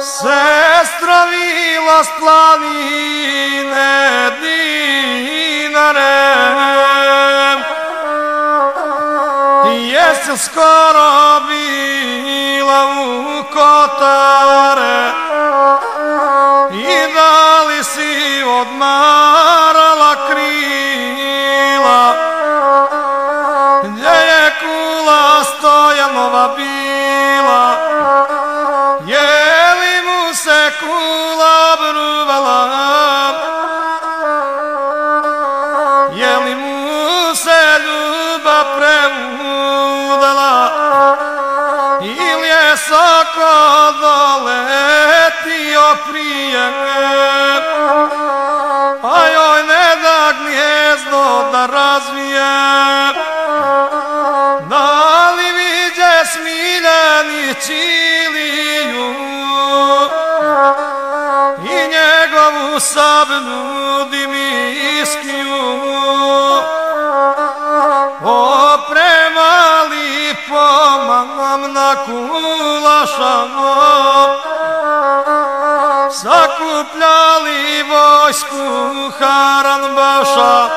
Sestra vila s planine dinare. Jesi skoro bila u kotare čiliju I njegovu sabnu dimiskiju. O premali pomam na kulašano Sakupljali vojsku Haranbaša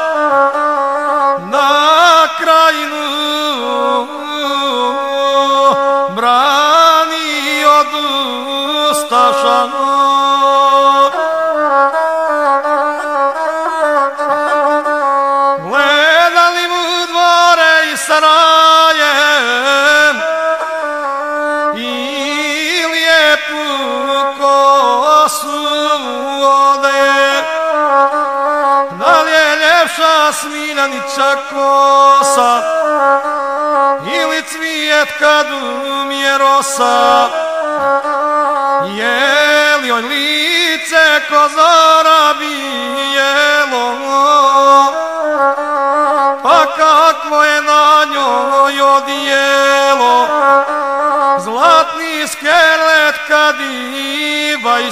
ode Da li je ljepša smiljanića kosa? Ili cvijet kad umje rosa? Je li joj lice ko i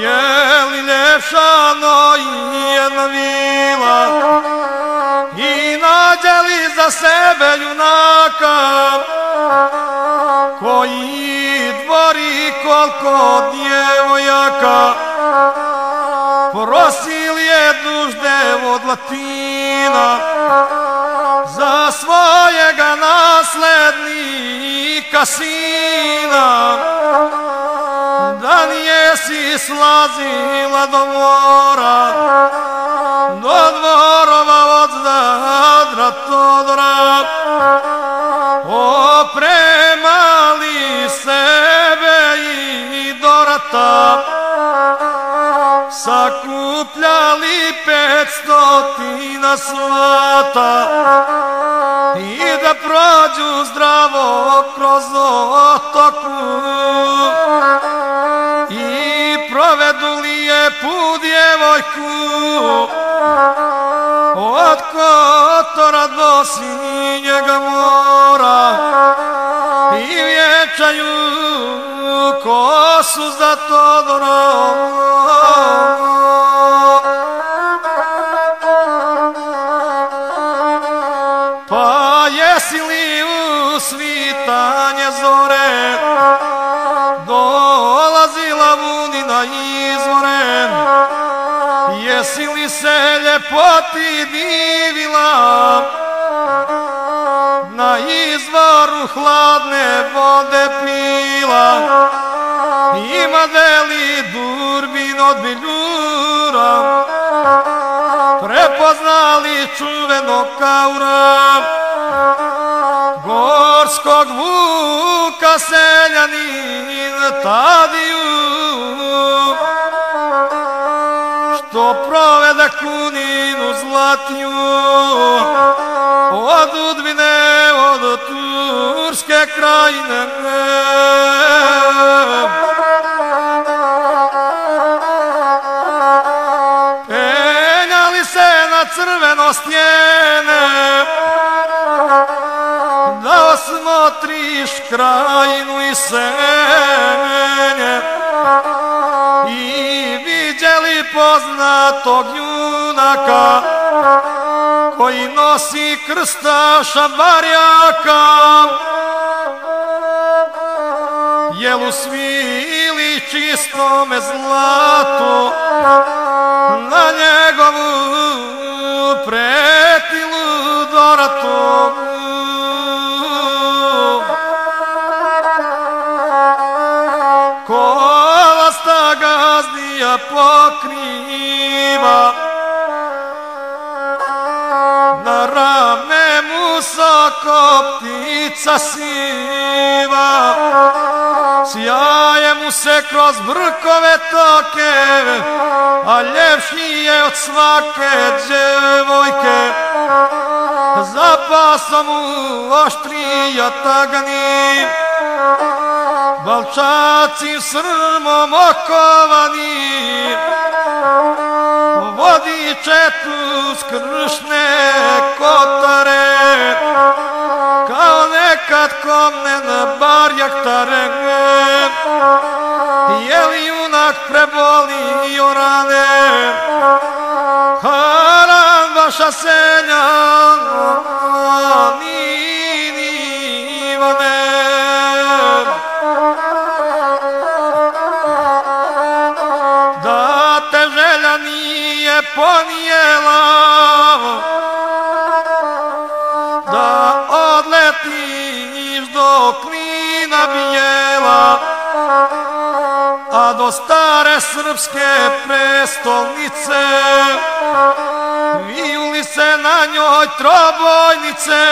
Je li ljepša no jedna vila? I nađe li za sebe junaka Koji dvori koliko djevojaka? Prosil je dužde od Latina Za svojega naslednika sina Da nije si slazila do mora Do dvorova od Zadra Todora O premali sebe i Dorata Sakupljali petstotina svata prođu zdravo kroz otoku. I provedu lijepu djevojku? Od kotora do sinjega mora. I vječaju kosu za Todorom Pa ljepoti divila Na izvoru hladne vode pila. Ima deli durbin od biljura Prepoznali čuvenog kaura. Gorskog vuka seljanin Tadiju Što provede kuninu zlatnju. Od Udbine, od Turske krajine Penjali se na crveno stjene Da osmotriš krajinu i senje poznatog junaka koji nosi krstaša barjaka jelu svili čistome zlatu na njegovu pretilu doratu ptica siva Sjaje mu se kroz brkove toke, a ljepši je od svake djevojke. Za pasom mu oštrija tagani, balčaci srmom okovani, vodi četu skršne kotare, nekad komne na barjak taren Je li junak preboli i orane? Haram vaša senja ni ni Ivane Da te želja nije ponijela srpske prestolnice vijuli se na njoj trobojnice.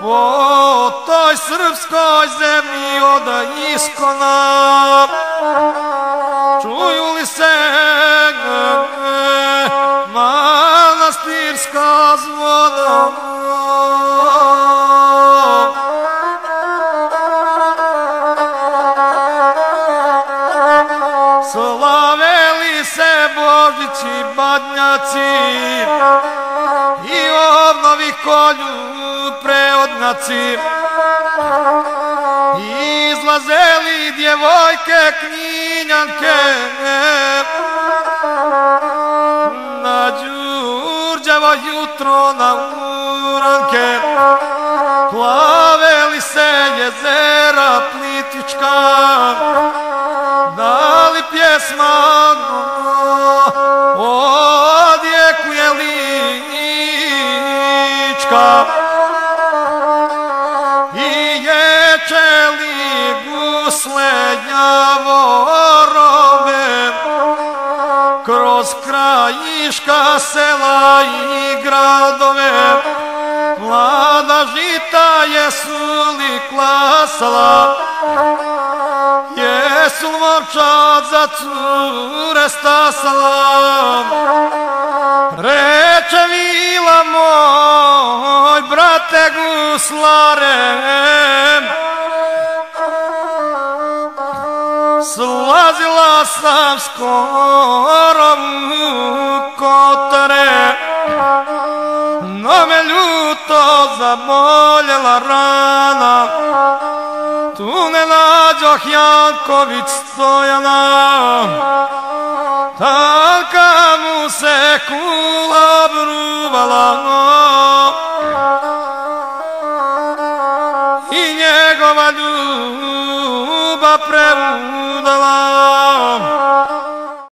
Po toj srpskoj zemlji od iskona badnjaci i obnovi kolju preodnaci. Izlazeli djevojke knjinjanke Na Đurđevo jutro na uranke klasala Jesu momčad za cure stasala? Reče vila moj brate guslare Slazila sam skoro u kotare No me ljuto zaboljela rana ne nađoh Janković stojana Tanka mu se kula bruvala